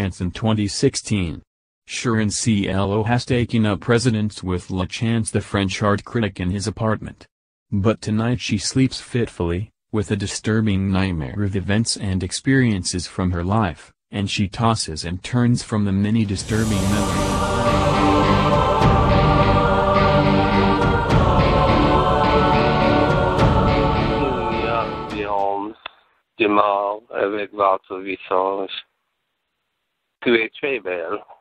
France in 2016. Sharon Cielo has taken up residence with Lachance the French art critic in his apartment. But tonight she sleeps fitfully, with a disturbing nightmare of events and experiences from her life, and she tosses and turns from the many disturbing memories. Avec. Kyllä se vielä